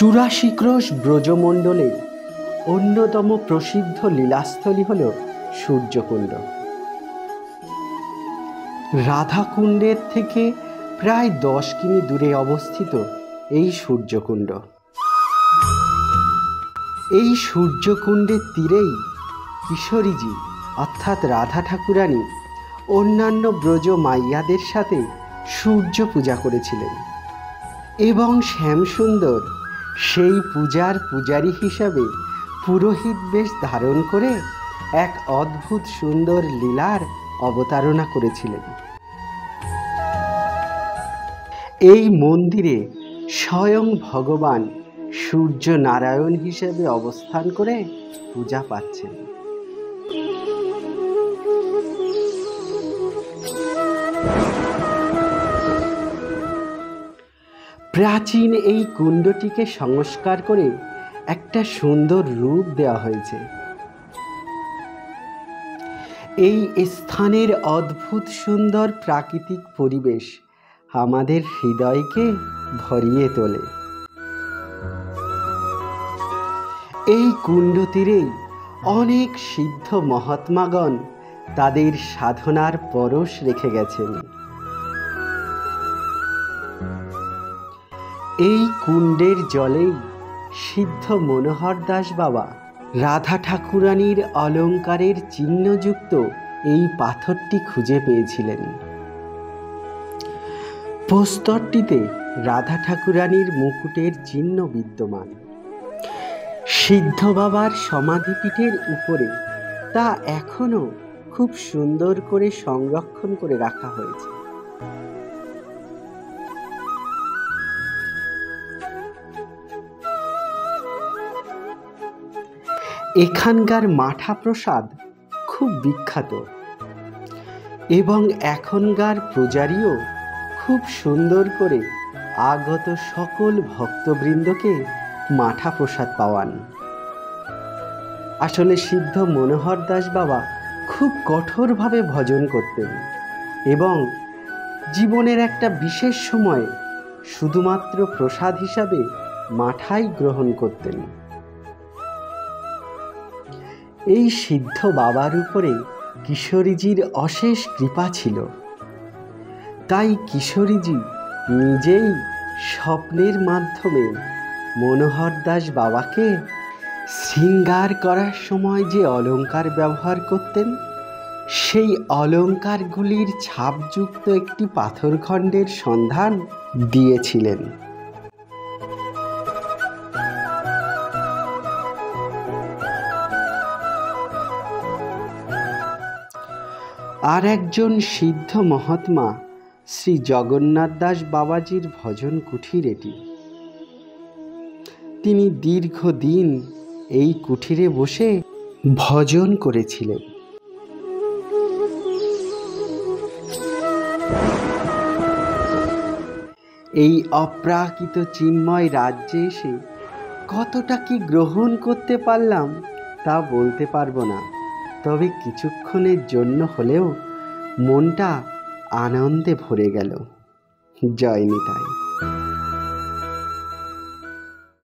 চুরাশি ক্রোশ ব্রজমণ্ডলের অন্যতম প্রসিদ্ধ লীলাস্থলী হল সূর্যকুণ্ড। রাধাকুণ্ডের থেকে প্রায় দশ কিমি দূরে অবস্থিত এই সূর্যকুণ্ড। এই সূর্যকুণ্ডের তীরেই কিশোরীজি, অর্থাৎ রাধা ঠাকুরানী অন্যান্য ব্রজ মাইয়াদের সাথে সূর্য পূজা করেছিলেন এবং শ্যামসুন্দর সেই পূজার পূজারী হিসাবে পুরোহিত বেশ ধারণ করে এক অদ্ভুত সুন্দর লীলার অবতারণা করেছিলেন। এই মন্দিরে স্বয়ং ভগবান সূর্য নারায়ণ হিসেবে অবস্থান করে পূজা পাচ্ছেন। প্রাচীন এই কুণ্ডটিকে সংস্কার করে একটা সুন্দর রূপ দেওয়া হয়েছে। এই স্থানের অদ্ভুত সুন্দর প্রাকৃতিক পরিবেশ আমাদের হৃদয়কে ভরিয়ে তোলে। এই কুণ্ড তীরেই অনেক সিদ্ধ মহাত্মাগণ তাদের সাধনার পরশ রেখে গেছেন। এই কুণ্ডের জলেই সিদ্ধ মনোহর দাস বাবা, রাধা ঠাকুরানীর অলঙ্কারের চিহ্নযুক্ত এই পাথরটি খুঁজে পেয়েছিলেন। প্রস্তরটিতে রাধা ঠাকুরানীর মুকুটের চিহ্ন বিদ্যমান। সিদ্ধ বাবার সমাধিপীঠের উপরে তা এখনও খুব সুন্দর করে সংরক্ষণ করে রাখা হয়েছে। এখানকার মাঠা প্রসাদ খুব বিখ্যাত। এবং এখনকার পূজারীও খুব সুন্দর করে আগত সকল ভক্তবৃন্দকে মাঠা প্রসাদ পাওয়ান। আসলে সিদ্ধ মনোহর দাস বাবা খুব কঠোরভাবে ভজন করতেন এবং জীবনের একটা বিশেষ সময়ে শুধুমাত্র প্রসাদ হিসাবে মাঠাই গ্রহণ করতেন। এই সিদ্ধ বাবার উপরে কিশোরীজির অশেষ কৃপা ছিল। তাই কিশোরীজি নিজেই স্বপ্নের মাধ্যমে মনোহর দাস বাবাকে শৃঙ্গার করার সময় যে অলঙ্কার ব্যবহার করতেন, সেই অলঙ্কারগুলির ছাপযুক্ত একটি পাথরখণ্ডের সন্ধান দিয়েছিলেন। আর একজন সিদ্ধ মহাত্মা শ্রী জগন্নাথ দাস বাবাজির ভজন কুঠির এটি। তিনি দীর্ঘদিন এই কুঠিরে বসে ভজন করেছিলেন। এই অপ্রাকৃত চিন্ময় রাজ্যে এসে কতটা কি গ্রহণ করতে পারলাম তা বলতে পারব না। তবে কিছুক্ষণের জন্য হলেও মনটা আনন্দে ভরে গেল। জয় নিতাই।